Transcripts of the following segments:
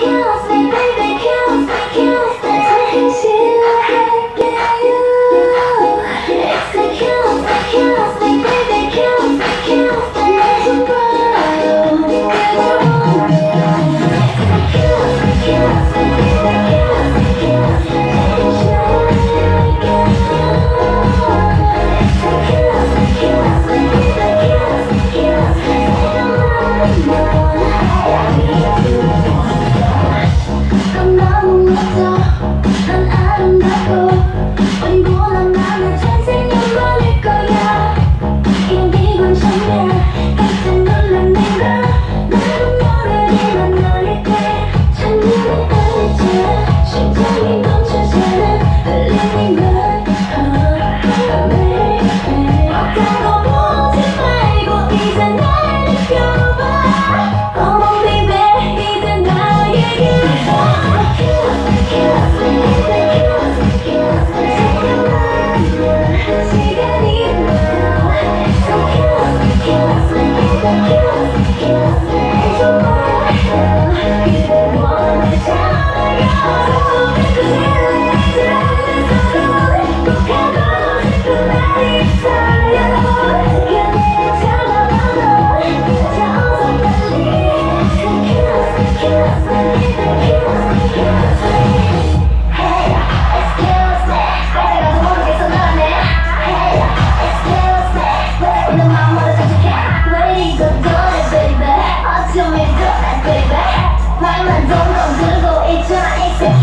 Yeah.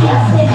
gracias.